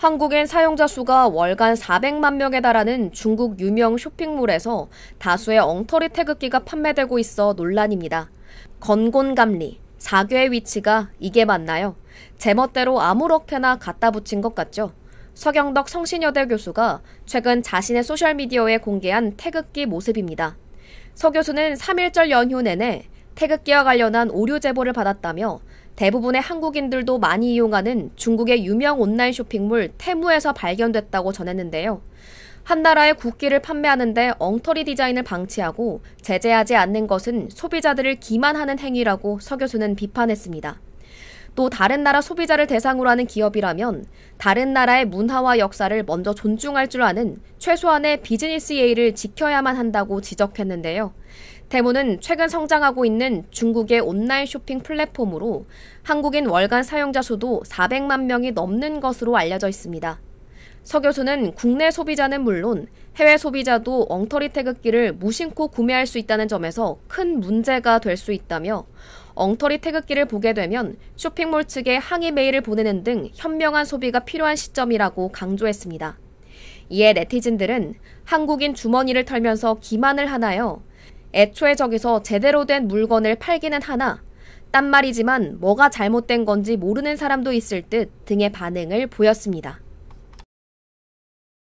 한국인 사용자 수가 월간 400만 명에 달하는 중국 유명 쇼핑몰에서 다수의 엉터리 태극기가 판매되고 있어 논란입니다. 건곤감리, 사교의 위치가 이게 맞나요? 제멋대로 아무렇게나 갖다 붙인 것 같죠? 서경덕 성신여대 교수가 최근 자신의 소셜미디어에 공개한 태극기 모습입니다. 서 교수는 3일절 연휴 내내 태극기와 관련한 오류 제보를 받았다며 대부분의 한국인들도 많이 이용하는 중국의 유명 온라인 쇼핑몰 테무에서 발견됐다고 전했는데요. 한 나라의 국기를 판매하는데 엉터리 디자인을 방치하고 제재하지 않는 것은 소비자들을 기만하는 행위라고 서 교수는 비판했습니다. 또 다른 나라 소비자를 대상으로 하는 기업이라면 다른 나라의 문화와 역사를 먼저 존중할 줄 아는 최소한의 비즈니스 예의를 지켜야만 한다고 지적했는데요. 대모는 최근 성장하고 있는 중국의 온라인 쇼핑 플랫폼으로 한국인 월간 사용자 수도 400만 명이 넘는 것으로 알려져 있습니다. 서 교수는 국내 소비자는 물론 해외 소비자도 엉터리 태극기를 무심코 구매할 수 있다는 점에서 큰 문제가 될 수 있다며 엉터리 태극기를 보게 되면 쇼핑몰 측에 항의 메일을 보내는 등 현명한 소비가 필요한 시점이라고 강조했습니다. 이에 네티즌들은 한국인 주머니를 털면서 기만을 하나요? 애초에 저기서 제대로 된 물건을 팔기는 하나 딴 말이지만 뭐가 잘못된 건지 모르는 사람도 있을 듯 등의 반응을 보였습니다.